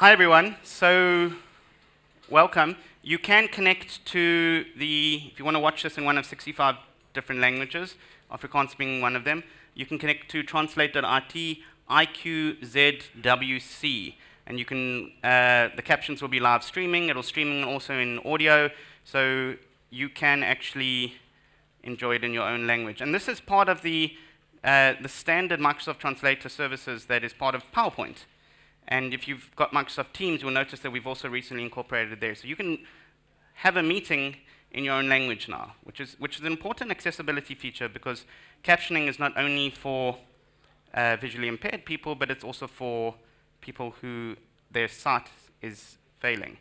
Hi, everyone. So, welcome. You can connect to the, if you want to watch this in one of 65 different languages, Afrikaans being one of them, you can connect to translate.it IQZWC. And you can, uh, the captions will be live streaming. It'll stream also in audio. So you can actually enjoy it in your own language. And this is part of the, uh, the standard Microsoft Translator services that is part of PowerPoint. And if you've got Microsoft Teams, you'll notice that we've also recently incorporated there. So you can have a meeting in your own language now, which is, which is an important accessibility feature because captioning is not only for uh, visually impaired people, but it's also for people who their sight is failing.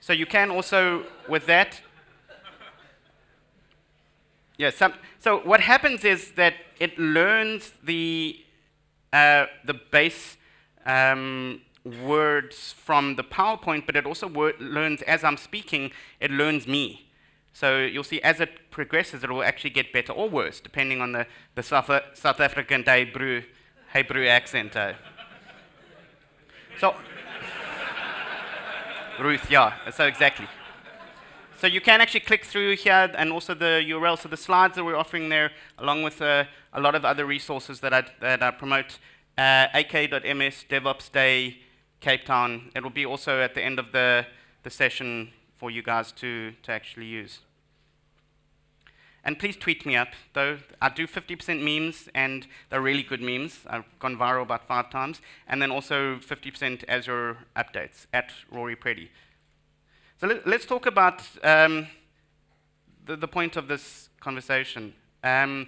So you can also, with that, yeah, some, so what happens is that it learns the, uh, the base um, words from the PowerPoint, but it also learns, as I'm speaking, it learns me. So you'll see as it progresses, it will actually get better or worse, depending on the, the South, South African Hebrew, Hebrew accent. Uh. So, Ruth, yeah, so exactly. So you can actually click through here and also the URL. So the slides that we're offering there, along with uh, a lot of other resources that I, that I promote, uh, aka.ms, DevOps Day, Cape Town. It will be also at the end of the, the session for you guys to, to actually use. And please tweet me up, though. I do 50% memes, and they're really good memes. I've gone viral about five times. And then also 50% Azure updates at Rory Preddy. So let, us talk about um, the, the, point of this conversation. Um,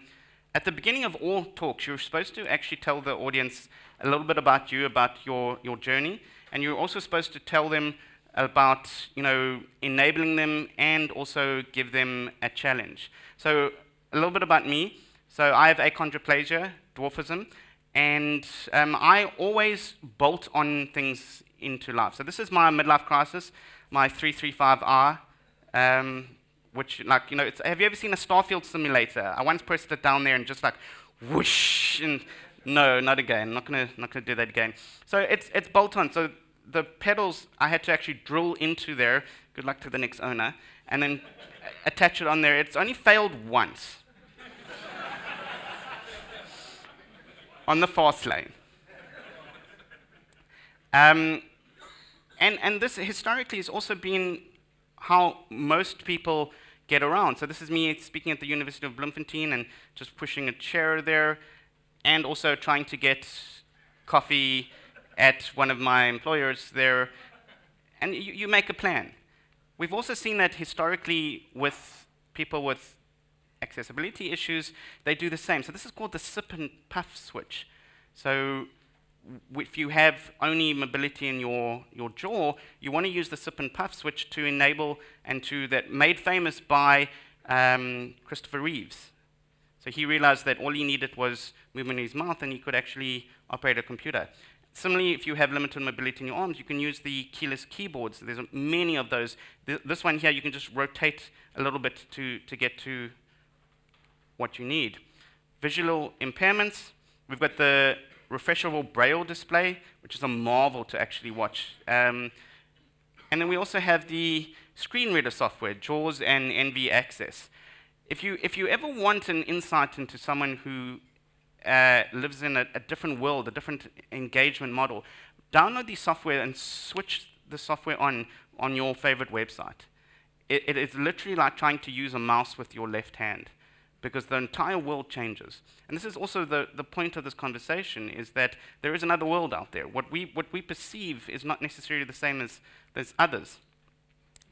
at the beginning of all talks, you're supposed to actually tell the audience a little bit about you, about your, your journey, and you're also supposed to tell them about you know, enabling them and also give them a challenge. So a little bit about me. So I have achondroplasia, dwarfism, and um, I always bolt on things into life. So this is my midlife crisis, my 335R, um, which, like, you know, have you ever seen a Starfield simulator? I once pressed it down there and just like, whoosh, and no, not again. Not gonna, not gonna do that again. So it's, it's bolt on. So the pedals I had to actually drill into there. Good luck to the next owner. And then attach it on there. It's only failed once. on the fast lane. Um, and, and this historically has also been how most people get around. So this is me speaking at the University of Bloemfontein and just pushing a chair there and also trying to get coffee at one of my employers there, and you, you make a plan. We've also seen that historically with people with accessibility issues, they do the same. So this is called the sip and puff switch. So if you have only mobility in your, your jaw, you want to use the sip and puff switch to enable and to that made famous by um, Christopher Reeves. So he realized that all he needed was movement in his mouth and he could actually operate a computer. Similarly, if you have limited mobility in your arms, you can use the keyless keyboards. There's many of those. this one here, you can just rotate a little bit to, to get to what you need. Visual impairments, we've got the refreshable braille display, which is a marvel to actually watch. Um, and then we also have the screen reader software, JAWS and NV Access. If you, if you ever want an insight into someone who uh, lives in a, a, different world, a different engagement model. Download the software and switch the software on on your favorite website. It, it is literally like trying to use a mouse with your left hand because the entire world changes. And this is also the, the point of this conversation is that there is another world out there. What we, what we perceive is not necessarily the same as, as others.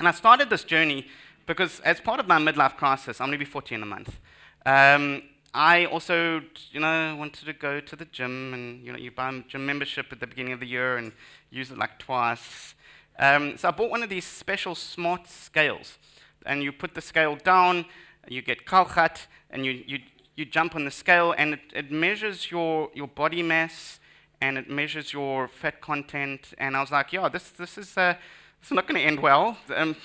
And I started this journey because as part of my midlife crisis, I'm going to be 40 in a month, um, I also, you know, wanted to go to the gym, and you know, you buy a gym membership at the beginning of the year and use it like twice. Um, so I bought one of these special smart scales, and you put the scale down, you get kalkhat, and you, you, you jump on the scale, and it, it measures your, your body mass, and it measures your fat content. And I was like, yeah, this, this, is, uh, this is not going to end well. Um,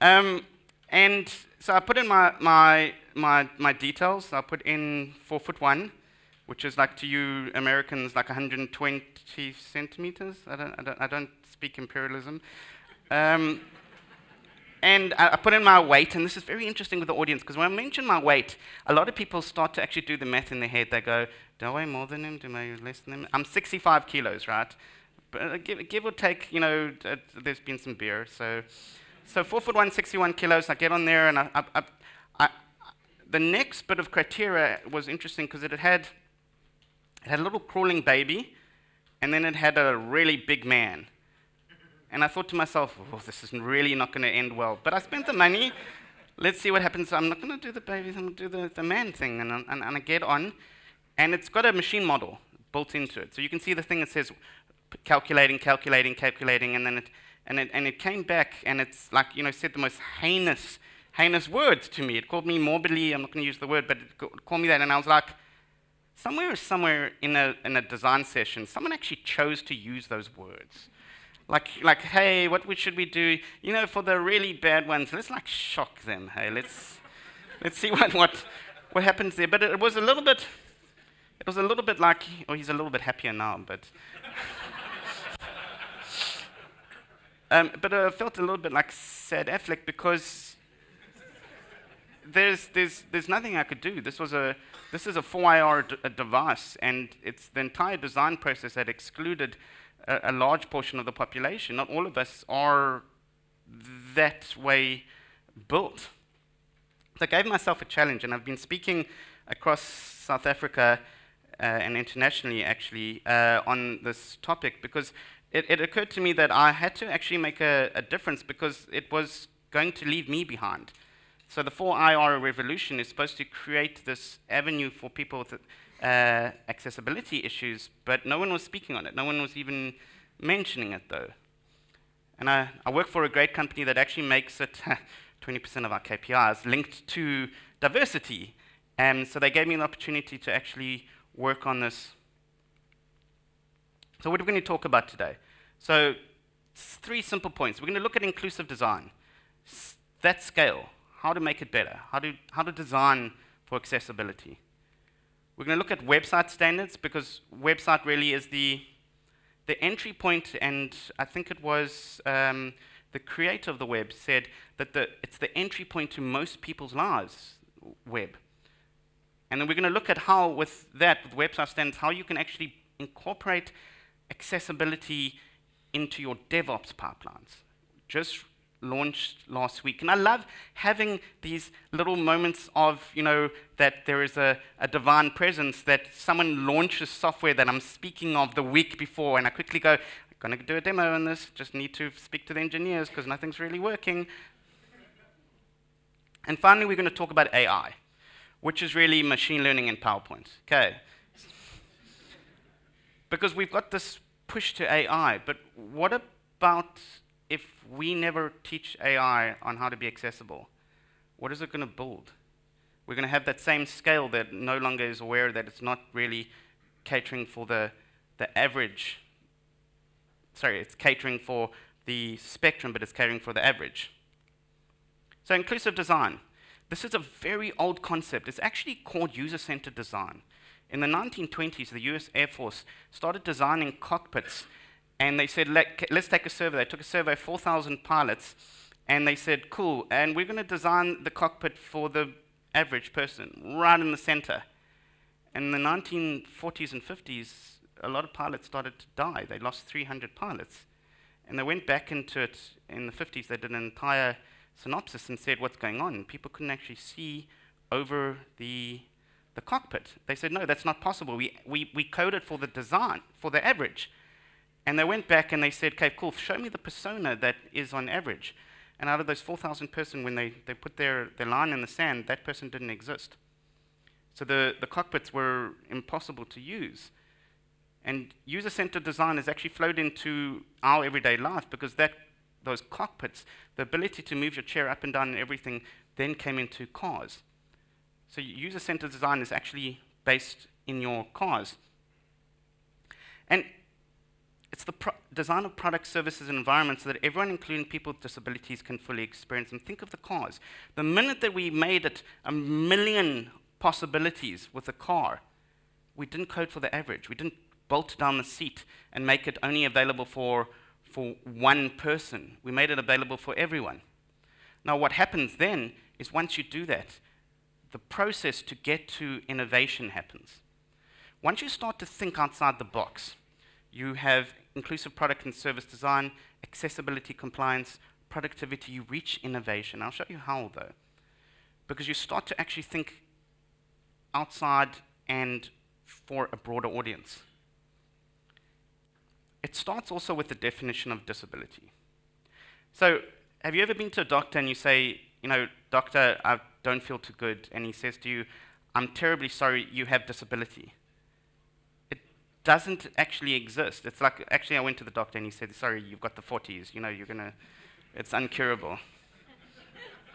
um, and so I put in my, my, my, my details. I put in four foot one, which is like to you Americans like 120 centimeters. I don't, I don't, I don't speak imperialism. Um, and I, put in my weight, and this is very interesting with the audience because when I mention my weight, a lot of people start to actually do the math in their head. They go, "Do I weigh more than him? Do I weigh less than him?" I'm 65 kilos, right? But uh, give, give, or take, you know, uh, there's been some beer, so so four foot one, 61 kilos. I get on there, and I, I, I, the next bit of criteria was interesting because it had it had a little crawling baby, and then it had a really big man. And I thought to myself, oh, this is really not going to end well. But I spent the money. Let's see what happens. So I'm not going to do the baby, I'm going to do the, the man thing. And, and, and I get on, and it's got a machine model built into it. So you can see the thing that says calculating, calculating, calculating, and then it, and it, and it came back, and it's like, you know, said the most heinous, heinous words to me. It called me morbidly, I'm not going to use the word, but it called me that, and I was like, somewhere, somewhere in a, in a design session, someone actually chose to use those words. Like, like, hey, what we, should we do? You know, for the really bad ones, let's like shock them. Hey, let's let's see what what what happens there. But it, was a little bit. It was a little bit like, oh, he's a little bit happier now, but. um, but I felt a little bit like sad Affleck because there's, there's, there's nothing I could do. This was a, this is a 4IR device, and it's the entire design process that excluded a, a, large portion of the population. Not all of us are that way built. So I gave myself a challenge, and I've been speaking across South Africa uh, and internationally, actually, uh, on this topic because it, it, occurred to me that I had to actually make a, a difference because it was going to leave me behind. So the 4IR revolution is supposed to create this avenue for people with uh, accessibility issues, but no one was speaking on it. No one was even mentioning it, though. And I, I work for a great company that actually makes it 20% of our KPIs linked to diversity. And so they gave me an opportunity to actually work on this. So what are we going to talk about today? So three simple points. We're going to look at inclusive design. that scale, how to make it better, how to, how to design for accessibility. We're going to look at website standards because website really is the, the entry point, and I think it was um, the creator of the web said that the, it's the entry point to most people's lives, web. And then we're going to look at how, with that, with website standards, how you can actually incorporate accessibility into your DevOps pipelines. Just launched last week. And I love having these little moments of, you know, that there is a, a, divine presence, that someone launches software that I'm speaking of the week before, and I quickly go, I'm going to do a demo on this, just need to speak to the engineers because nothing's really working. And finally, we're going to talk about AI, which is really machine learning and PowerPoint. Okay. Because we've got this push to AI, but what about if we never teach AI on how to be accessible, what is it going to build? We're going to have that same scale that no longer is aware that it's not really catering for the, the average. Sorry, it's catering for the spectrum, but it's catering for the average. So inclusive design. This is a very old concept. It's actually called user-centered design. In the 1920s, the US Air Force started designing cockpits and they said, Let, us take a survey. They took a survey of 4,000 pilots, and they said, cool, and we're going to design the cockpit for the average person, right in the center. In the 1940s and 50s, a lot of pilots started to die. They lost 300 pilots. And they went back into it in the 50s. They did an entire synopsis and said what's going on. People couldn't actually see over the, the cockpit. They said, no, that's not possible. We, we, we coded for the design, for the average. And they went back and they said, okay, cool, show me the persona that is on average. And out of those 4,000 person, when they, they put their, their line in the sand, that person didn't exist. So the, the cockpits were impossible to use. And user-centered design has actually flowed into our everyday life because that, those cockpits, the ability to move your chair up and down and everything, then came into cars. So user-centered design is actually based in your cars. And it's the design of products, services, and environments so that everyone, including people with disabilities, can fully experience them. Think of the cars. The minute that we made it a million possibilities with a car, we didn't code for the average. We didn't bolt down the seat and make it only available for, for one person. We made it available for everyone. Now, what happens then is once you do that, the process to get to innovation happens. Once you start to think outside the box, you have inclusive product and service design, accessibility compliance, productivity, you reach innovation. I'll show you how, though. Because you start to actually think outside and for a broader audience. It starts also with the definition of disability. So, have you ever been to a doctor and you say, you know, doctor, I don't feel too good, and he says to you, I'm terribly sorry, you have disability. Doesn't actually exist. It's like, actually, I went to the doctor and he said, sorry, you've got the 40s, you know, you're gonna, it's uncurable.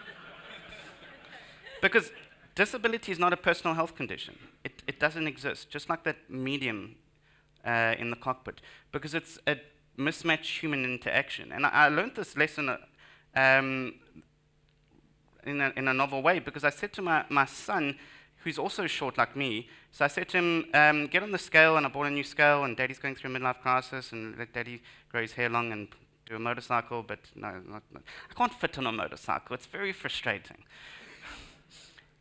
because disability is not a personal health condition. It, it doesn't exist, just like that medium uh, in the cockpit, because it's a mismatched human interaction. And I, I learned this lesson uh, um, in, a, in a novel way, because I said to my, my son, who's also short like me, so I said to him, um, get on the scale, and I bought a new scale, and daddy's going through a midlife crisis, and let daddy grow his hair long and do a motorcycle, but no, not, not, I can't fit on a motorcycle. It's very frustrating.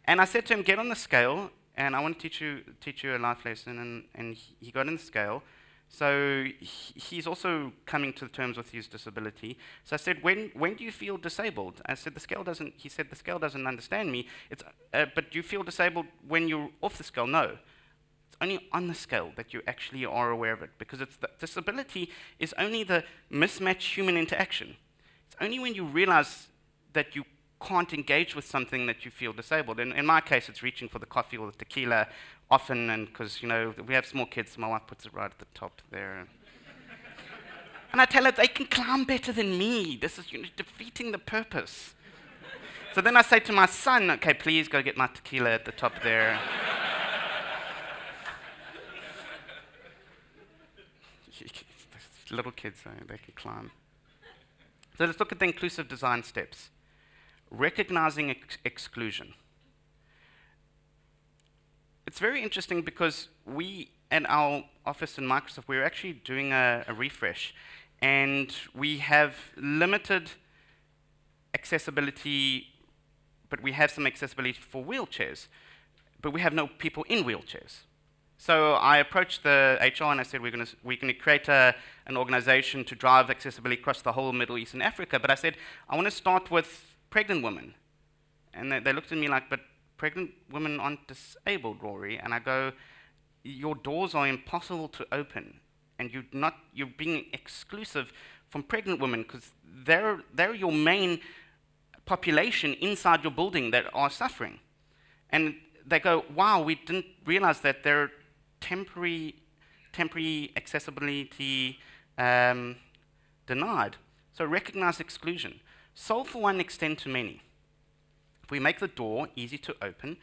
and I said to him, get on the scale, and I want to teach you, teach you a life lesson. And, and he got on the scale. So he's also coming to terms with his disability. So I said, when, when do you feel disabled? I said, the scale doesn't, he said, the scale doesn't understand me. It's, uh, but do you feel disabled when you're off the scale? No. It's only on the scale that you actually are aware of it because it's the disability is only the mismatched human interaction. It's only when you realize that you can't engage with something that you feel disabled. In, in my case, it's reaching for the coffee or the tequila often, and because you know we have small kids, so my wife puts it right at the top there. and I tell her they can climb better than me. This is you know, defeating the purpose. so then I say to my son, "Okay, please go get my tequila at the top there." little kids, uh, they can climb. So let's look at the inclusive design steps. Recognizing ex exclusion. It's very interesting because we, at our office in Microsoft, we're actually doing a, a refresh. And we have limited accessibility, but we have some accessibility for wheelchairs. But we have no people in wheelchairs. So I approached the HR and I said, we're going we're to create a, an organization to drive accessibility across the whole Middle East and Africa. But I said, I want to start with pregnant women. And they, they looked at me like, but pregnant women aren't disabled, Rory. And I go, your doors are impossible to open. And you're, not, you're being exclusive from pregnant women because they're, they're your main population inside your building that are suffering. And they go, wow, we didn't realize that they're temporary, temporary accessibility um, denied. So recognize exclusion. Solve for one, extend to many. If we make the door easy to open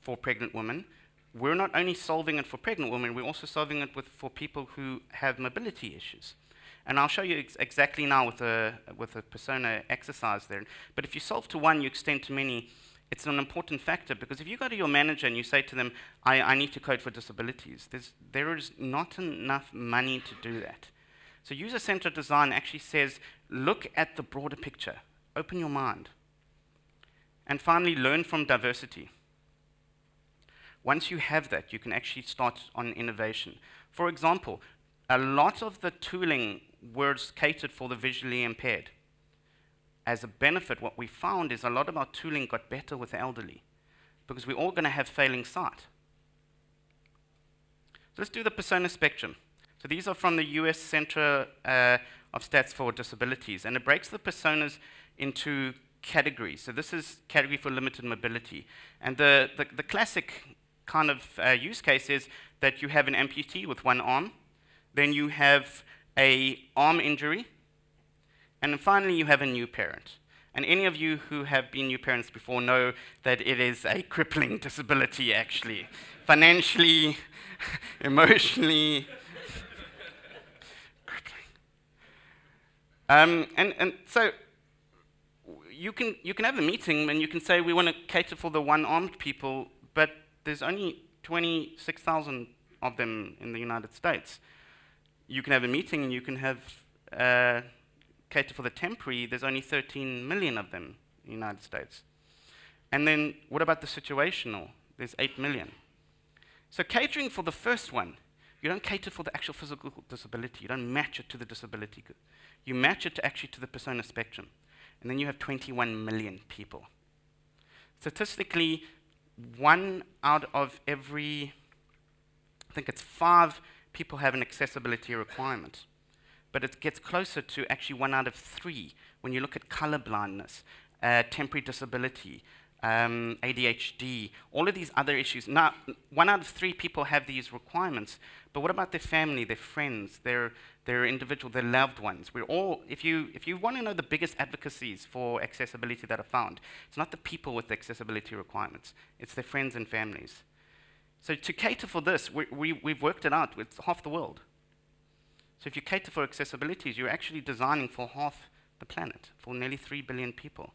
for pregnant women, we're not only solving it for pregnant women, we're also solving it with, for people who have mobility issues. And I'll show you ex exactly now with a, with a persona exercise there. But if you solve to one, you extend to many, it's an important factor because if you go to your manager and you say to them, I, I need to code for disabilities, there's, there is not enough money to do that. So user-centered design actually says, look at the broader picture, open your mind. And finally, learn from diversity. Once you have that, you can actually start on innovation. For example, a lot of the tooling was catered for the visually impaired as a benefit, what we found is a lot of our tooling got better with the elderly because we're all going to have failing sight. So let's do the persona spectrum. So these are from the US Center uh, of Stats for Disabilities, and it breaks the personas into categories. So this is category for limited mobility. And the, the, the classic kind of uh, use case is that you have an amputee with one arm, then you have a arm injury, and finally, you have a new parent. And any of you who have been new parents before know that it is a crippling disability, actually. Financially, emotionally. crippling. Um, and, and so you can, you can have a meeting and you can say, we want to cater for the one armed people, but there's only 26,000 of them in the United States. You can have a meeting and you can have uh, cater for the temporary, there's only 13 million of them in the United States. And then what about the situational? There's 8 million. So catering for the first one, you don't cater for the actual physical disability. You don't match it to the disability. You match it to actually to the persona spectrum. And then you have 21 million people. Statistically, one out of every, I think it's five people have an accessibility requirement. But it gets closer to actually one out of three when you look at color blindness, uh, temporary disability, um, ADHD, all of these other issues. Now, one out of three people have these requirements, but what about their family, their friends, their, their individual, their loved ones? We're all, if you, if you want to know the biggest advocacies for accessibility that are found, it's not the people with the accessibility requirements, it's their friends and families. So to cater for this, we, we, we've worked it out with half the world. So if you cater for accessibilities, you're actually designing for half the planet, for nearly 3 billion people.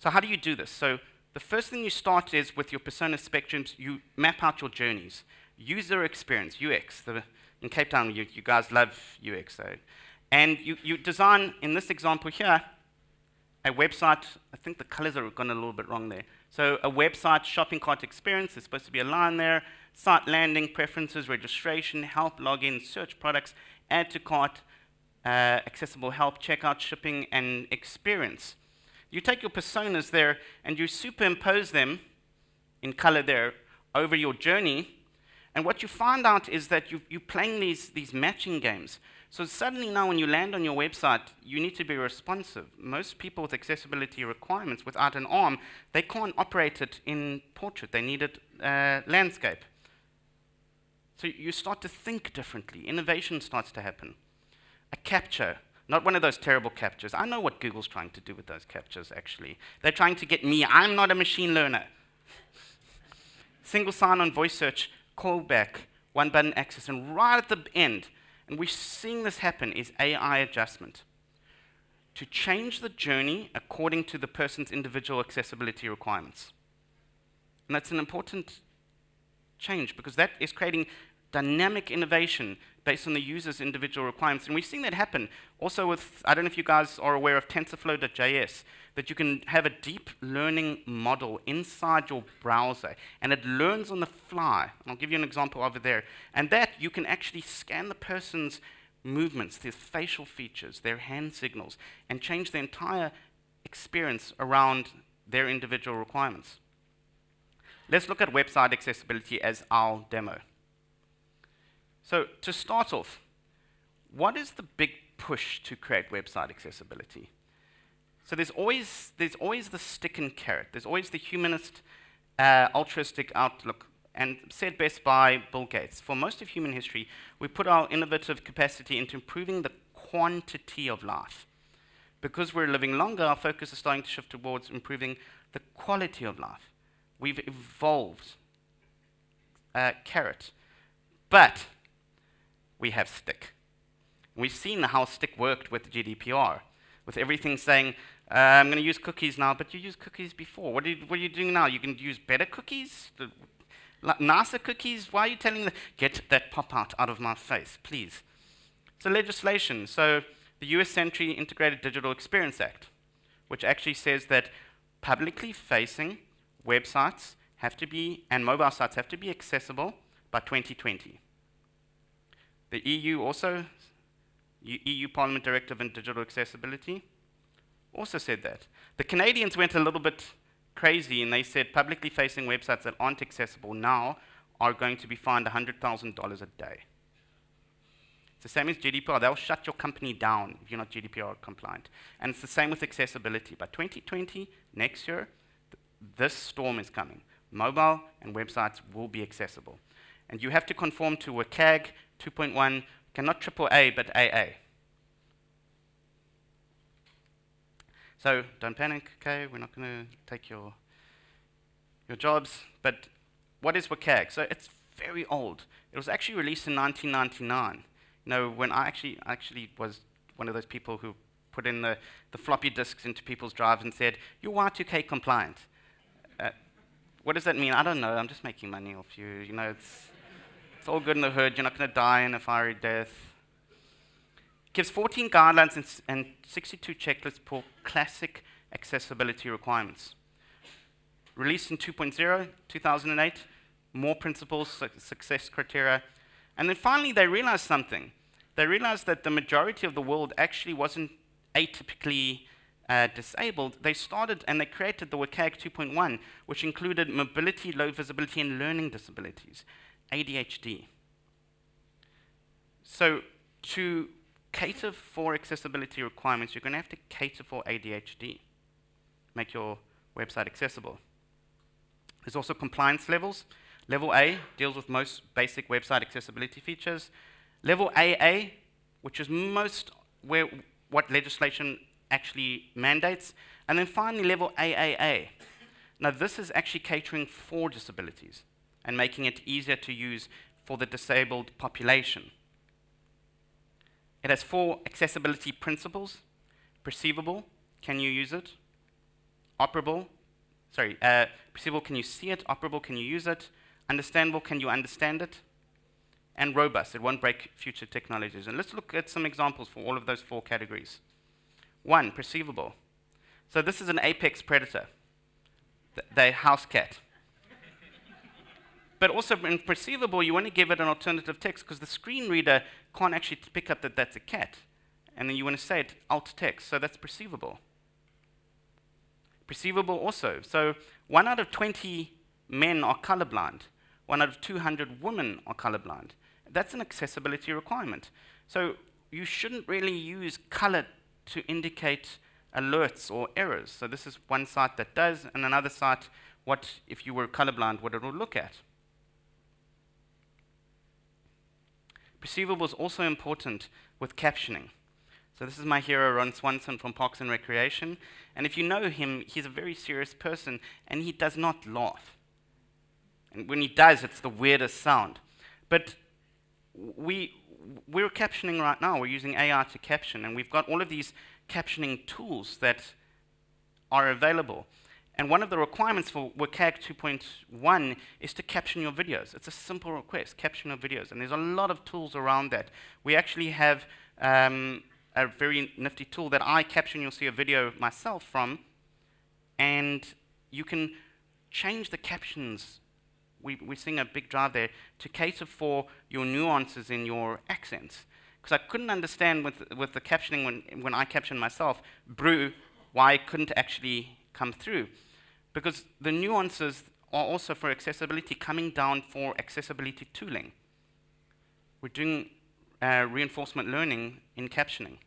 So how do you do this? So the first thing you start is with your persona spectrums, you map out your journeys. User experience, UX. The, in Cape Town, you, you, guys love UX. So. And you, you design, in this example here, a website. I think the colors are gone a little bit wrong there. So a website shopping cart experience, there's supposed to be a line there, site landing, preferences, registration, help, login, search products, add to cart, uh, accessible help, checkout, shipping, and experience. You take your personas there and you superimpose them in color there over your journey. And what you find out is that you, you're playing these, these matching games. So suddenly now when you land on your website, you need to be responsive. Most people with accessibility requirements without an arm, they can't operate it in portrait. They need it uh, landscape. So you start to think differently. Innovation starts to happen. A CAPTCHA not one of those terrible CAPTCHAs. I know what Google's trying to do with those CAPTCHAs, actually. They're trying to get me. I'm not a machine learner. Single sign on voice search, callback, one button access, and right at the end, and we're seeing this happen, is AI adjustment. To change the journey according to the person's individual accessibility requirements. And that's an important change because that is creating dynamic innovation based on the user's individual requirements. And we've seen that happen also with, I don't know if you guys are aware of TensorFlow.js, that you can have a deep learning model inside your browser, and it learns on the fly. I'll give you an example over there. And that you can actually scan the person's movements, their facial features, their hand signals, and change the entire experience around their individual requirements. Let's look at website accessibility as our demo. So to start off, what is the big push to create website accessibility? So there's always, there's always the stick and carrot. There's always the humanist, uh, altruistic outlook, and said best by Bill Gates. For most of human history, we put our innovative capacity into improving the quantity of life. Because we're living longer, our focus is starting to shift towards improving the quality of life. We've evolved. Uh, carrot. But we have stick. We've seen how stick worked with GDPR, with everything saying, uh, I'm going to use cookies now, but you used cookies before. What are, you, what are you doing now? You can use better cookies? Nicer cookies? Why are you telling them, get that pop out out of my face, please? So legislation. So the US Century Integrated Digital Experience Act, which actually says that publicly facing websites have to be, and mobile sites have to be accessible by 2020. The EU also, EU Parliament Directive on Digital Accessibility, also said that. The Canadians went a little bit crazy and they said publicly facing websites that aren't accessible now are going to be fined $100,000 a day. It's the same as GDPR. They'll shut your company down if you're not GDPR compliant. And it's the same with accessibility. By 2020, next year, th this storm is coming. Mobile and websites will be accessible. And you have to conform to WCAG 2.1, cannot triple A, but AA. So don't panic, okay? We're not going to take your, your jobs. But what is WCAG? So it's very old. It was actually released in 1999. You know, when I actually, actually was one of those people who put in the, the floppy disks into people's drives and said, you're Y2K compliant. Uh, what does that mean? I don't know. I'm just making money off you. You know, it's It's all good in the hood. You're not going to die in a fiery death. Gives 14 guidelines and, and 62 checklists for classic accessibility requirements. Released in 2.0, 2008, more principles, su success criteria. And then finally, they realized something. They realized that the majority of the world actually wasn't atypically uh, disabled. They started and they created the WCAG 2.1, which included mobility, low visibility, and learning disabilities, ADHD. So to cater for accessibility requirements, you're going to have to cater for ADHD, make your website accessible. There's also compliance levels. Level A deals with most basic website accessibility features. Level AA, which is most where what legislation actually mandates. And then finally, level AAA. Now, this is actually catering for disabilities and making it easier to use for the disabled population. It has four accessibility principles. Perceivable, can you use it? Operable, sorry, uh, perceivable, can you see it? Operable, can you use it? Understandable, can you understand it? And robust, it won't break future technologies. And let's look at some examples for all of those four categories. One, perceivable. So this is an apex predator, the house cat. But also in perceivable, you want to give it an alternative text because the screen reader can't actually pick up that that's a cat. And then you want to say it alt text, so that's perceivable. Perceivable also. So one out of 20 men are colorblind. One out of 200 women are colorblind. That's an accessibility requirement. So you shouldn't really use color to indicate alerts or errors. So this is one site that does, and another site, what if you were colorblind, what it would look at. Perceivable is also important with captioning. So this is my hero, Ron Swanson from Parks and Recreation. And if you know him, he's a very serious person, and he does not laugh. And when he does, it's the weirdest sound. But we, we're captioning right now. We're using AI to caption, and we've got all of these captioning tools that are available. And one of the requirements for WCAG 2.1 is to caption your videos. It's a simple request, caption your videos. And there's a lot of tools around that. We actually have um, a very nifty tool that I caption, you'll see a video myself from, and you can change the captions we, we're seeing a big drive there to cater for your nuances in your accents. Because I couldn't understand with, with the captioning when, when I captioned myself, brew, why it couldn't actually come through. Because the nuances are also for accessibility coming down for accessibility tooling. We're doing uh, reinforcement learning in captioning.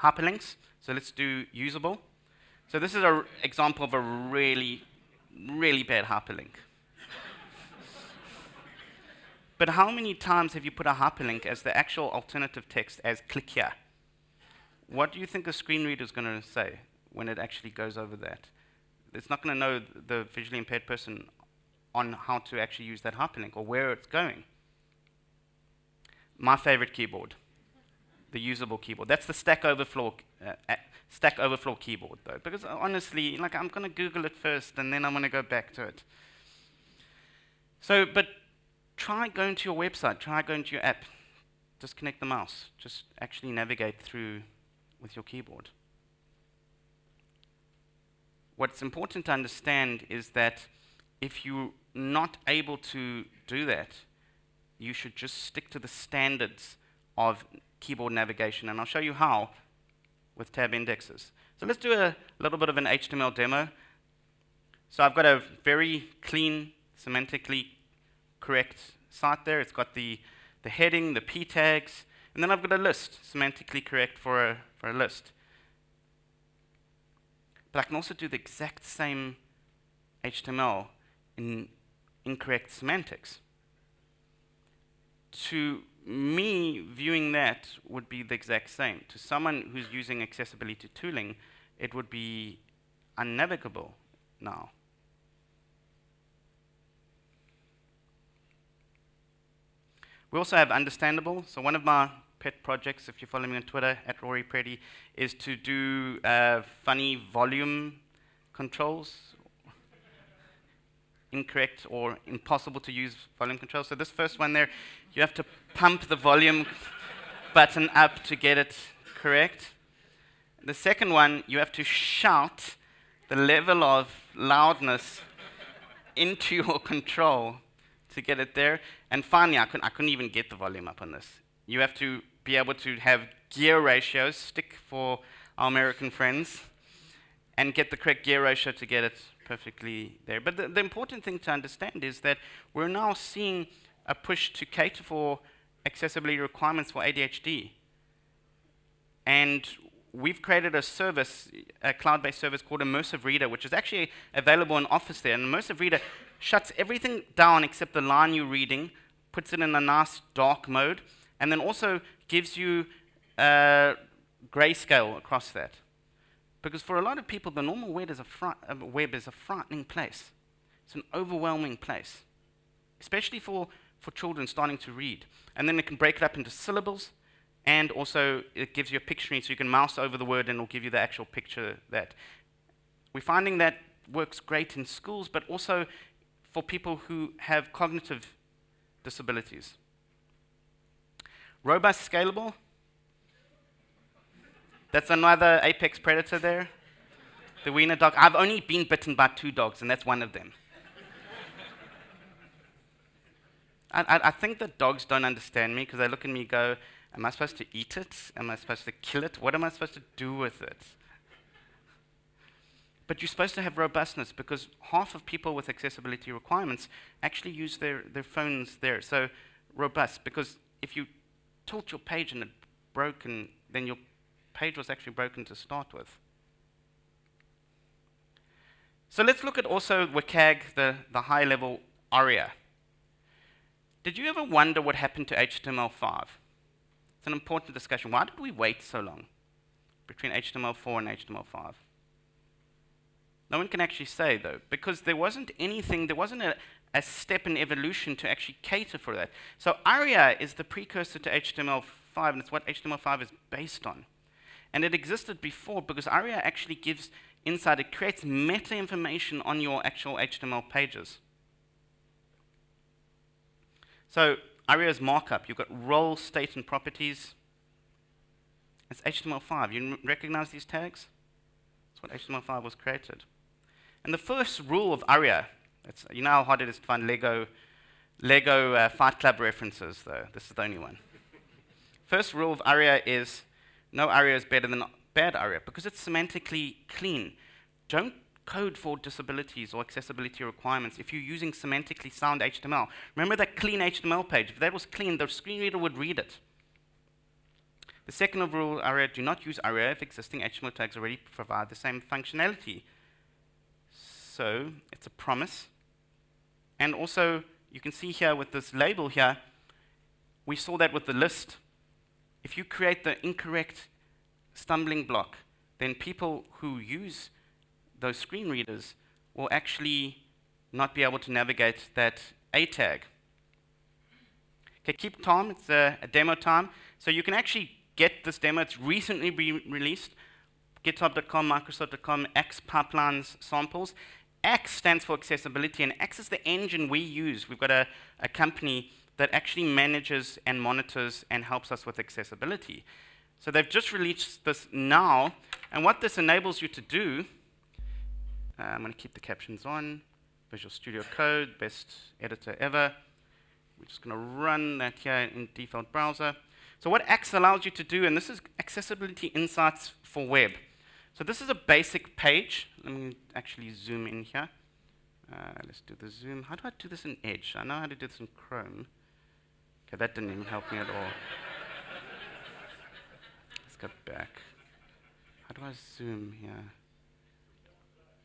Hyperlinks, so let's do usable. So this is an example of a really, really bad hyperlink. But how many times have you put a hyperlink as the actual alternative text as click here? What do you think a screen reader is going to say when it actually goes over that? It's not going to know the visually impaired person on how to actually use that hyperlink or where it's going. My favorite keyboard, the usable keyboard. That's the Stack Overflow, uh, Stack Overflow keyboard, though, because honestly, like I'm going to Google it first and then I'm going to go back to it. So, but try going to your website, try going to your app, disconnect the mouse, just actually navigate through with your keyboard. What's important to understand is that if you're not able to do that, you should just stick to the standards of keyboard navigation, and I'll show you how with tab indexes. So let's do a little bit of an HTML demo. So I've got a very clean, semantically correct site there. It's got the, the heading, the p tags, and then I've got a list, semantically correct for a, for a list. But I can also do the exact same HTML in incorrect semantics. To me, viewing that would be the exact same. To someone who's using accessibility tooling, it would be unnavigable now. We also have Understandable. So one of my pet projects, if you follow me on Twitter, at Rory Preddy, is to do uh, funny volume controls. incorrect or impossible to use volume controls. So this first one there, you have to pump the volume button up to get it correct. The second one, you have to shout the level of loudness into your control to get it there. And finally, I couldn't, I couldn't even get the volume up on this. You have to be able to have gear ratios, stick for our American friends, and get the correct gear ratio to get it perfectly there. But the, the important thing to understand is that we're now seeing a push to cater for accessibility requirements for ADHD. And we've created a service, a cloud-based service called Immersive Reader, which is actually available in Office there. And Immersive Reader shuts everything down except the line you're reading, puts it in a nice dark mode, and then also gives you uh, grayscale across that. Because for a lot of people, the normal web is, a uh, web is a frightening place. It's an overwhelming place, especially for, for children starting to read. And then it can break it up into syllables, and also it gives you a picture so you can mouse over the word and it'll give you the actual picture that. We're finding that works great in schools, but also for people who have cognitive disabilities. Robust, scalable. That's another apex predator there. The wiener dog. I've only been bitten by two dogs, and that's one of them. I, I, think that dogs don't understand me because they look at me and go, Am I supposed to eat it? Am I supposed to kill it? What am I supposed to do with it? But you're supposed to have robustness because half of people with accessibility requirements actually use their, their phones there. So robust, because if you tilt your page and it broke, and then your page was actually broken to start with. So let's look at also WCAG, the, the high level ARIA. Did you ever wonder what happened to HTML5? It's an important discussion. Why did we wait so long between HTML4 and HTML5? No one can actually say, though, because there wasn't anything, there wasn't a, a step in evolution to actually cater for that. So ARIA is the precursor to HTML5, and it's what HTML5 is based on. And it existed before because ARIA actually gives insight, it creates meta information on your actual HTML pages. So ARIA's markup, you've got role, state, and properties. It's HTML5. You recognize these tags? That's what HTML5 was created. And the first rule of ARIA, it's, you know how hard it is to find Lego, Lego uh, Fight Club references, though. This is the only one. First rule of ARIA is no ARIA is better than bad ARIA because it's semantically clean. Don't code for disabilities or accessibility requirements if you're using semantically sound HTML. Remember that clean HTML page. If that was clean, the screen reader would read it. The second rule, ARIA, do not use ARIA if existing HTML tags already provide the same functionality. So it's a promise. And also, you can see here with this label here, we saw that with the list. If you create the incorrect stumbling block, then people who use those screen readers will actually not be able to navigate that A tag. Okay, keep time, it's a, a, demo time. So you can actually get this demo, it's recently been released. GitHub.com, Microsoft.com, axe pipelines samples. X stands for accessibility, and axe is the engine we use. We've got a, a company that actually manages and monitors and helps us with accessibility. So they've just released this now, and what this enables you to do uh, I'm going to keep the captions on. Visual Studio Code, best editor ever. We're just going to run that here in default browser. So what axe allows you to do, and this is accessibility insights for web. So this is a basic page. Let me actually zoom in here. Uh, let's do the zoom. How do I do this in Edge? I know how to do this in Chrome. Okay, that didn't even help me at all. let's go back. How do I zoom here?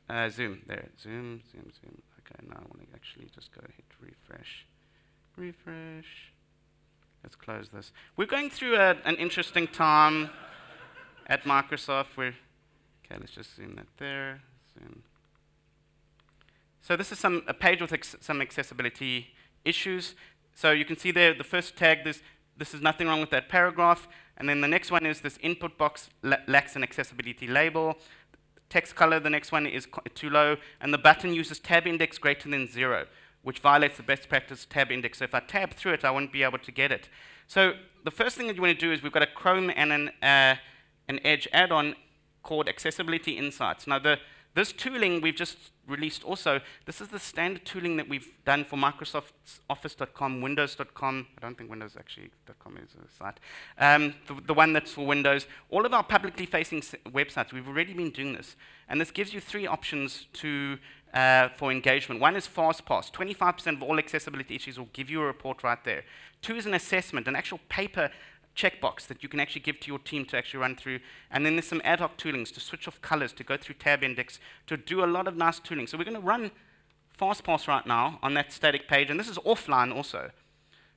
Uh, zoom, there, zoom, zoom, zoom. Okay, now I want to actually just go hit refresh. Refresh. Let's close this. We're going through a, an interesting time at Microsoft. We're, okay, let's just zoom that there. Zoom. So this is some, a page with some accessibility issues. So you can see there, the first tag, this, this is nothing wrong with that paragraph. And then the next one is this input box la lacks an accessibility label Text color, the next one is too low, and the button uses tab index greater than zero, which violates the best practice tab index. So if I tab through it, I won't be able to get it. So the first thing that you want to do is we've got a Chrome and an, uh, an Edge add-on called Accessibility Insights. Now, the, this tooling we've just released also, this is the standard tooling that we've done for Microsoft Office.com, Windows.com. I don't think Windows actually .com is a site. Um, the, the, one that's for Windows. All of our publicly facing websites, we've already been doing this. And this gives you three options to, uh, for engagement. One is FastPass. 25% of all accessibility issues will give you a report right there. Two is an assessment, an actual paper checkbox that you can actually give to your team to actually run through. And then there's some ad hoc toolings to switch off colors, to go through tab index, to do a lot of nice tooling. So we're going to run FastPass right now on that static page, and this is offline also.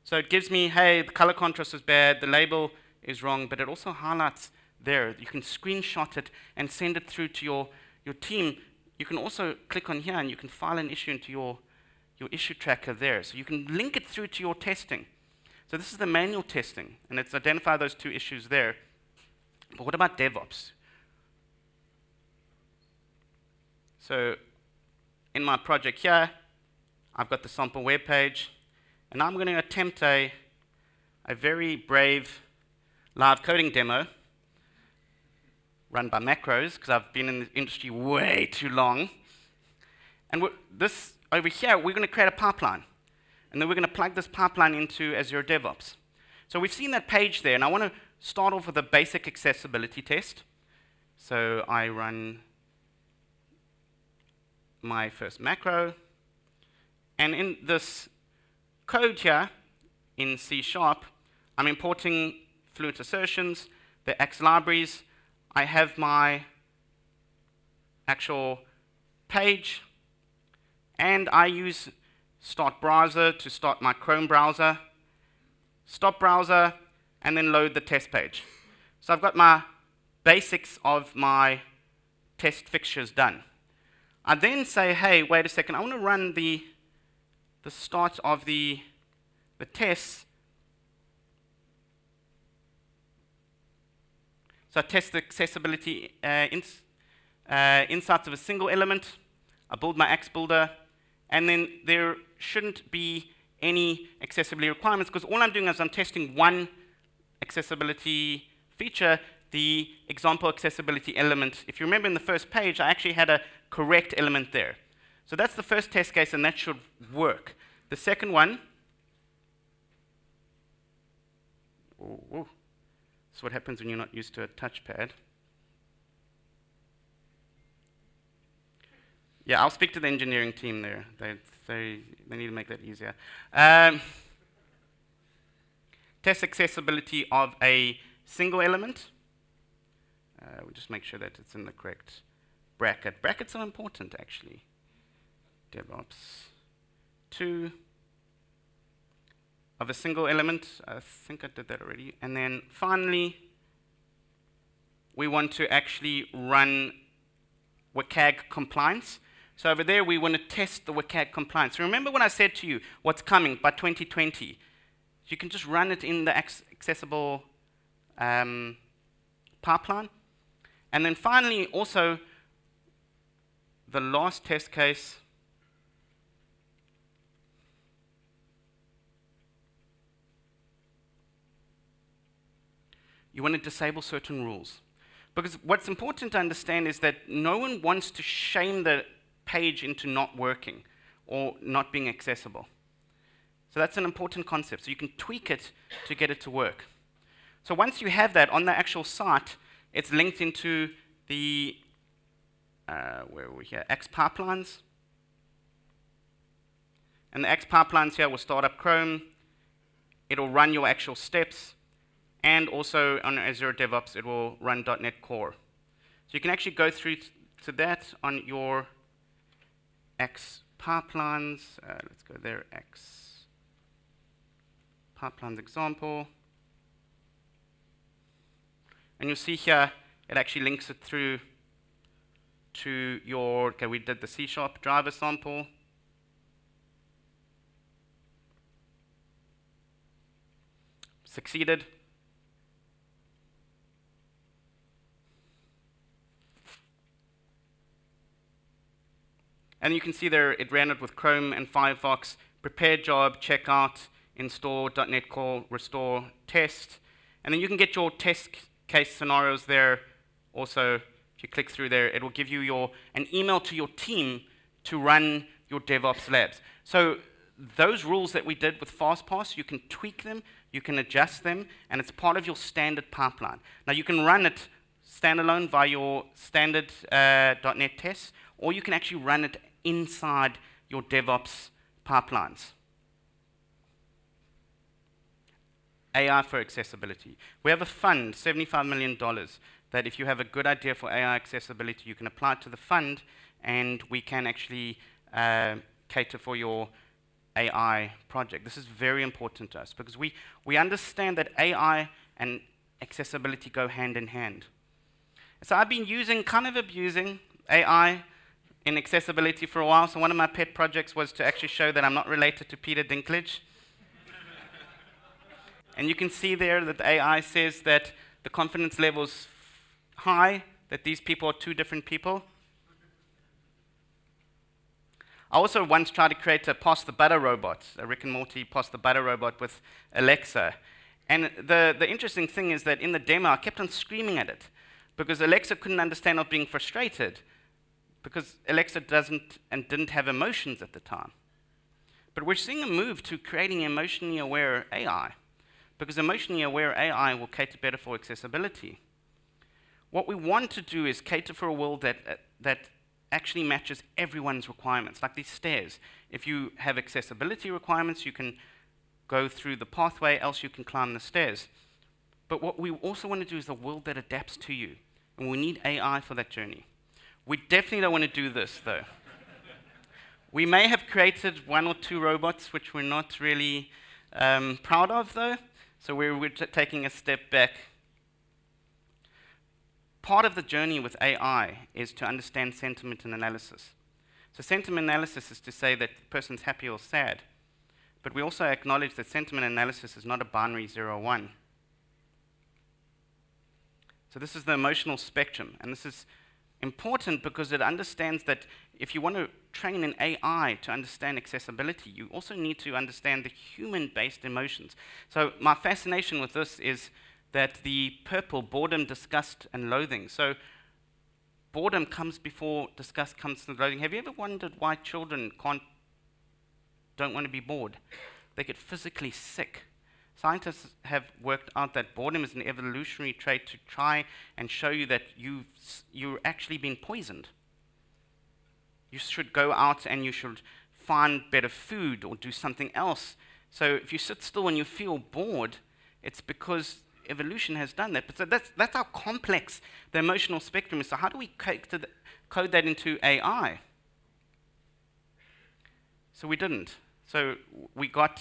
So it gives me, hey, the color contrast is bad, the label is wrong, but it also highlights there. You can screenshot it and send it through to your, your team. You can also click on here and you can file an issue into your, your issue tracker there. So you can link it through to your testing. So this is the manual testing, and it's identified those two issues there. But what about DevOps? So in my project here, I've got the sample web page, and I'm going to attempt a, a very brave live coding demo run by macros, because I've been in the industry way too long. And this over here, we're going to create a pipeline. And then we're going to plug this pipeline into Azure DevOps. So we've seen that page there, and I want to start off with a basic accessibility test. So I run my first macro, and in this code here, in C Sharp, I'm importing fluent assertions, the axe libraries. I have my actual page, and I use start browser to start my Chrome browser, stop browser, and then load the test page. So I've got my basics of my test fixtures done. I then say, hey, wait a second, I want to run the, the start of the, the tests. So I test the accessibility uh, ins, uh, insights of a single element. I build my axe builder, and then there shouldn't be any accessibility requirements because all I'm doing is I'm testing one accessibility feature, the example accessibility element. If you remember in the first page, I actually had a correct element there. So that's the first test case, and that should work. The second one, ooh, ooh. That's what happens when you're not used to a touchpad. Yeah, I'll speak to the engineering team there. They, they, they need to make that easier. Um, test accessibility of a single element. Uh, we'll just make sure that it's in the correct bracket. Brackets are important, actually. DevOps. Two of a single element. I think I did that already. And then finally, we want to actually run WCAG compliance. So over there, we want to test the WCAG compliance. Remember when I said to you what's coming by 2020? You can just run it in the accessible um, pipeline. And then finally, also, the last test case you want to disable certain rules. Because what's important to understand is that no one wants to shame the page into not working or not being accessible. So that's an important concept. So you can tweak it to get it to work. So once you have that on the actual site, it's linked into the, uh, where are we here, axe pipelines. And the axe pipelines here will start up Chrome. It'll run your actual steps. And also on Azure DevOps, it will run .NET Core. So you can actually go through to that on your axe pipelines. Uh, let's go there, axe pipelines example. And you'll see here, it actually links it through to your, okay, we did the C-sharp driver sample. Succeeded. And you can see there it ran it with Chrome and Firefox, prepare job, checkout, install, .NET Core, restore, test. And then you can get your test case scenarios there. Also, if you click through there, it will give you your, an email to your team to run your DevOps labs. So those rules that we did with FastPass, you can tweak them, you can adjust them, and it's part of your standard pipeline. Now you can run it standalone via your standard uh, .NET tests, or you can actually run it inside your DevOps pipelines. AI for accessibility. We have a fund, $75 million, that if you have a good idea for AI accessibility, you can apply it to the fund, and we can actually uh, cater for your AI project. This is very important to us because we, we understand that AI and accessibility go hand in hand. So I've been using, kind of abusing AI in accessibility for a while. So one of my pet projects was to actually show that I'm not related to Peter Dinklage. and you can see there that the AI says that the confidence level is high, that these people are two different people. I also once tried to create a pass the butter robot, a Rick and Morty pass the butter robot with Alexa. And the, the interesting thing is that in the demo, I kept on screaming at it because Alexa couldn't understand not being frustrated because Alexa doesn't and didn't have emotions at the time. But we're seeing a move to creating emotionally aware AI because emotionally aware AI will cater better for accessibility. What we want to do is cater for a world that, uh, that actually matches everyone's requirements, like these stairs. If you have accessibility requirements, you can go through the pathway, else you can climb the stairs. But what we also want to do is a world that adapts to you, and we need AI for that journey. We definitely don't want to do this, though. we may have created one or two robots which we're not really um, proud of, though, so we're, we're taking a step back part of the journey with AI is to understand sentiment and analysis. So sentiment analysis is to say that the person's happy or sad. But we also acknowledge that sentiment analysis is not a binary 0-1. So this is the emotional spectrum. And this is important because it understands that if you want to train an AI to understand accessibility, you also need to understand the human-based emotions. So my fascination with this is that the purple, boredom, disgust, and loathing. So boredom comes before disgust comes to loathing. Have you ever wondered why children can't, don't want to be bored? They get physically sick. Scientists have worked out that boredom is an evolutionary trait to try and show you that you've, you're actually been poisoned. You should go out and you should find better food or do something else. So if you sit still and you feel bored, it's because evolution has done that. But so that's, that's how complex the emotional spectrum is. So how do we code, code that into AI? So we didn't. So we got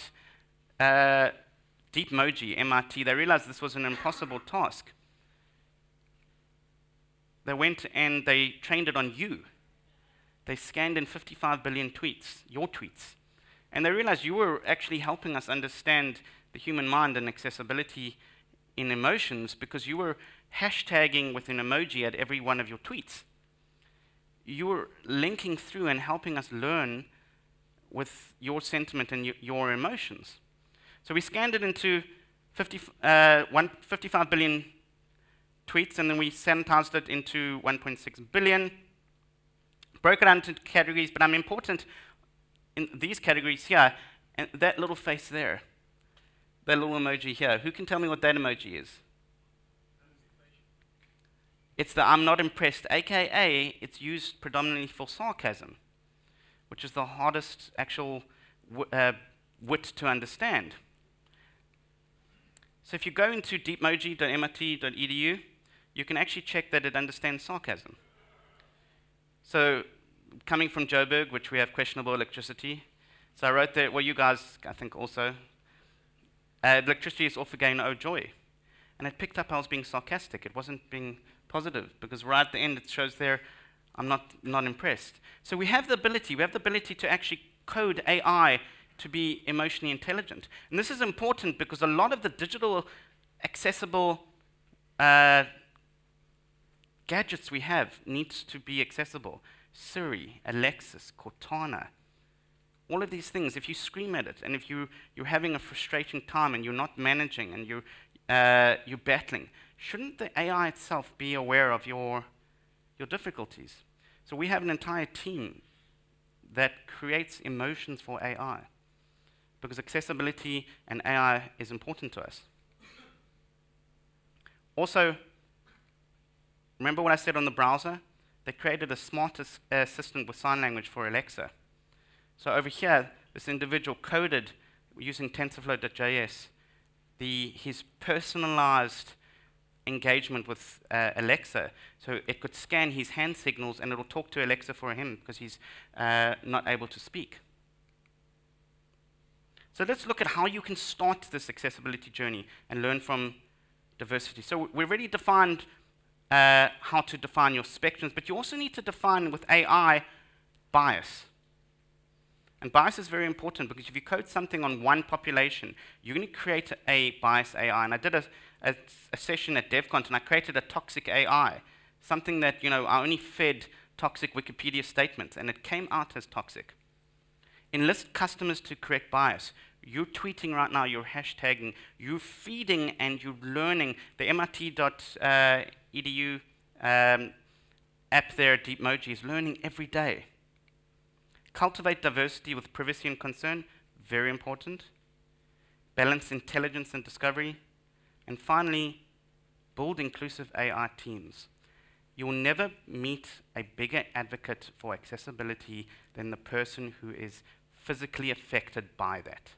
uh, Deepmoji, MIT. They realized this was an impossible task. They went and they trained it on you. They scanned in 55 billion tweets, your tweets. And they realized you were actually helping us understand the human mind and accessibility in emotions because you were hashtagging with an emoji at every one of your tweets. You were linking through and helping us learn with your sentiment and your emotions. So we scanned it into 50, uh, 55 billion tweets, and then we sanitized it into 1.6 billion, broke it down into categories, but I'm important in these categories here, and that little face there that little emoji here. Who can tell me what that emoji is? It's the I'm not impressed, aka it's used predominantly for sarcasm, which is the hardest actual uh, wit to understand. So if you go into deepmoji.mit.edu, you can actually check that it understands sarcasm. So coming from Joburg, which we have questionable electricity, so I wrote there, well, you guys, I think also, uh, electricity is off again, oh joy. And it picked up I was being sarcastic. It wasn't being positive because right at the end it shows there I'm not, not impressed. So we have the ability, we have the ability to actually code AI to be emotionally intelligent. And this is important because a lot of the digital accessible uh, gadgets we have needs to be accessible. Siri, Alexis, Cortana. All of these things, if you scream at it, and if you, you're having a frustrating time and you're not managing and you're, uh, you're battling, shouldn't the AI itself be aware of your, your difficulties? So we have an entire team that creates emotions for AI because accessibility and AI is important to us. Also, remember what I said on the browser? They created a smart assistant with sign language for Alexa. So over here, this individual coded using TensorFlow.js the, his personalized engagement with uh, Alexa. So it could scan his hand signals and it will talk to Alexa for him because he's uh, not able to speak. So let's look at how you can start this accessibility journey and learn from diversity. So we've already defined uh, how to define your spectrums, but you also need to define with AI bias. And bias is very important because if you code something on one population, you're going to create a bias AI. And I did a, a, a session at DevCon and I created a toxic AI, something that, you know, I only fed toxic Wikipedia statements, and it came out as toxic. Enlist customers to correct bias. You're tweeting right now, you're hashtagging, you're feeding and you're learning. The MIT.edu um, app there, Deepmoji, is learning every day. Cultivate diversity with privacy and concern, very important. Balance intelligence and discovery. And finally, build inclusive AI teams. You will never meet a bigger advocate for accessibility than the person who is physically affected by that.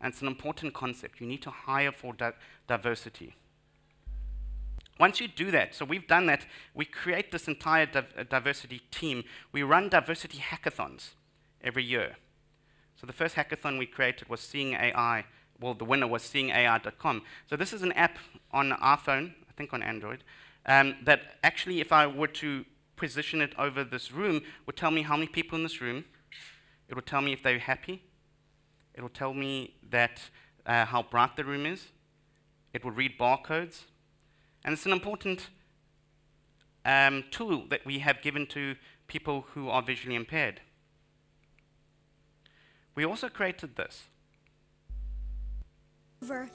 And it's an important concept. You need to hire for di diversity. Once you do that, so we've done that, we create this entire div diversity team. We run diversity hackathons every year. So the first hackathon we created was Seeing AI. Well, the winner was seeingai.com. So this is an app on our phone, I think on Android, um, that actually, if I were to position it over this room, would tell me how many people in this room. It would tell me if they're happy. It will tell me that uh, how bright the room is. It will read barcodes. And it's an important um, tool that we have given to people who are visually impaired. We also created this.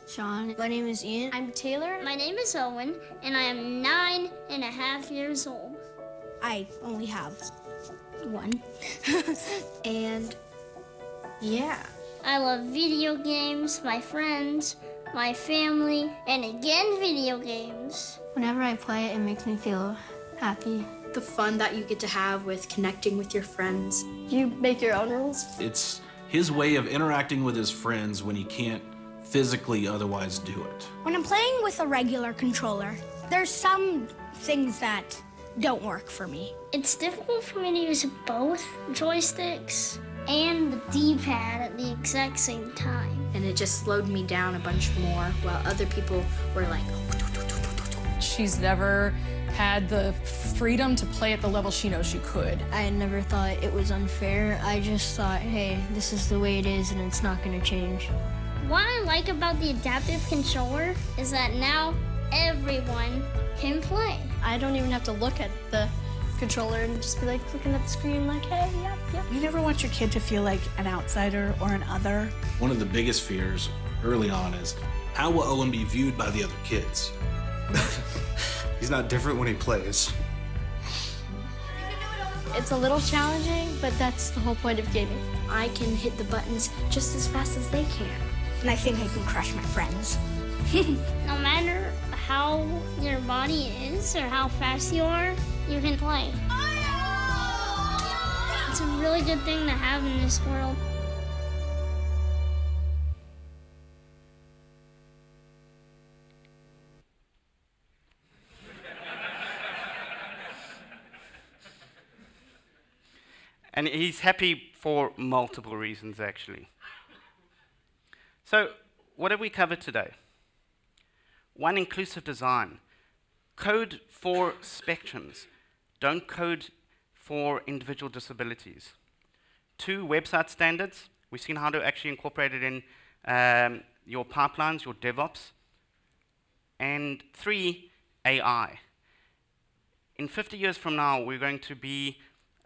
Sean. My name is Ian. I'm Taylor. My name is Owen, and I am nine and a half years old. I only have one. and yeah. I love video games, my friends, my family, and again video games. Whenever I play it, it makes me feel happy. The fun that you get to have with connecting with your friends. You make your own rules? It's his way of interacting with his friends when he can't physically otherwise do it. When I'm playing with a regular controller, there's some things that don't work for me. It's difficult for me to use both joysticks and the D-pad at the exact same time. And it just slowed me down a bunch more while other people were like... She's never had the freedom to play at the level she knows she could. I never thought it was unfair. I just thought, hey, this is the way it is and it's not going to change. What I like about the adaptive controller is that now everyone can play. I don't even have to look at the controller and just be like looking at the screen like, hey, yep, yep. You never want your kid to feel like an outsider or an other. One of the biggest fears early on is how will Owen be viewed by the other kids? He's not different when he plays. It's a little challenging, but that's the whole point of gaming. I can hit the buttons just as fast as they can. And I think I can crush my friends. no matter how your body is or how fast you are, you can play. It's a really good thing to have in this world. And he's happy for multiple reasons, actually. So, what have we covered today? One, inclusive design. Code for spectrums. Don't code for individual disabilities. Two, website standards. We've seen how to actually incorporate it in um, your pipelines, your DevOps. And three, AI. In 50 years from now, we're going to be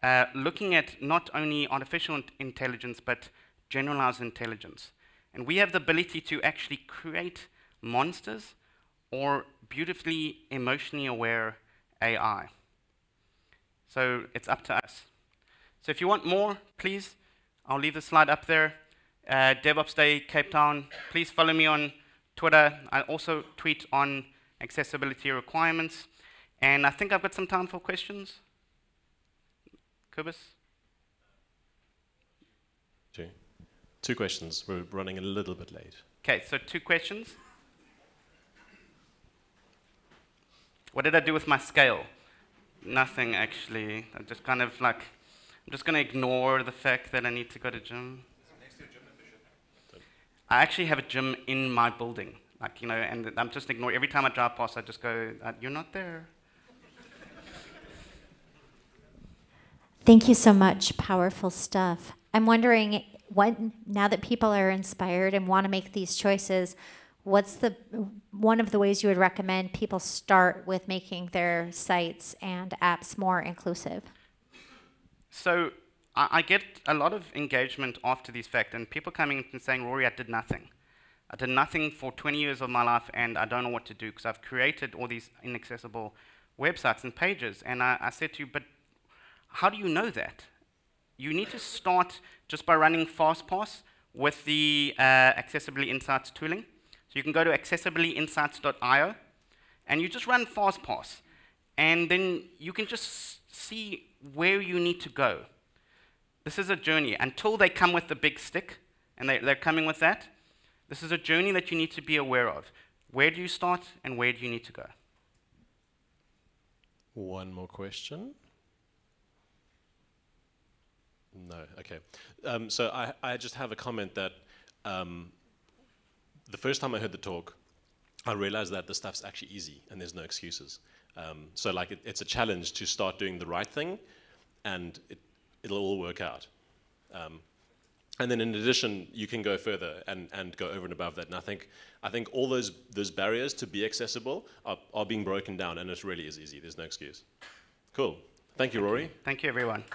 uh, looking at not only artificial intelligence but generalized intelligence. And we have the ability to actually create monsters or beautifully emotionally aware AI. So it's up to us. So if you want more, please, I'll leave the slide up there. Uh, DevOps Day, Cape Town. Please follow me on Twitter. I also tweet on accessibility requirements. And I think I've got some time for questions. Kubis? Two. Two questions. We're running a little bit late. Okay, so two questions. What did I do with my scale? Nothing, actually. I'm just kind of like, I'm just going to ignore the fact that I need to go to gym. I actually have a gym in my building, like you know, and I'm just ignoring. Every time I drive past, I just go, uh, "You're not there." Thank you so much. Powerful stuff. I'm wondering what now that people are inspired and want to make these choices, what's the one of the ways you would recommend people start with making their sites and apps more inclusive? So I, get a lot of engagement after these fact, and people coming and saying, "Rory, I did nothing. I did nothing for 20 years of my life, and I don't know what to do because I've created all these inaccessible websites and pages." And I, I said to you, "But how do you know that? You need to start just by running FastPass with the uh, Accessibility Insights tooling. So you can go to accessibilityinsights.io, and you just run FastPass, and then you can just see where you need to go. This is a journey. Until they come with the big stick, and they, they're coming with that, this is a journey that you need to be aware of. Where do you start, and where do you need to go? One more question. No, okay. Um, so I, I just have a comment that um, the first time I heard the talk, I realized that the stuff's actually easy and there's no excuses. Um, so like it, it's a challenge to start doing the right thing and it, it'll all work out. Um, and then in addition, you can go further and, and go over and above that. And I think, I think all those, those barriers to be accessible are, are being broken down and it really is easy. There's no excuse. Cool. Thank you, Rory. Thank you, everyone.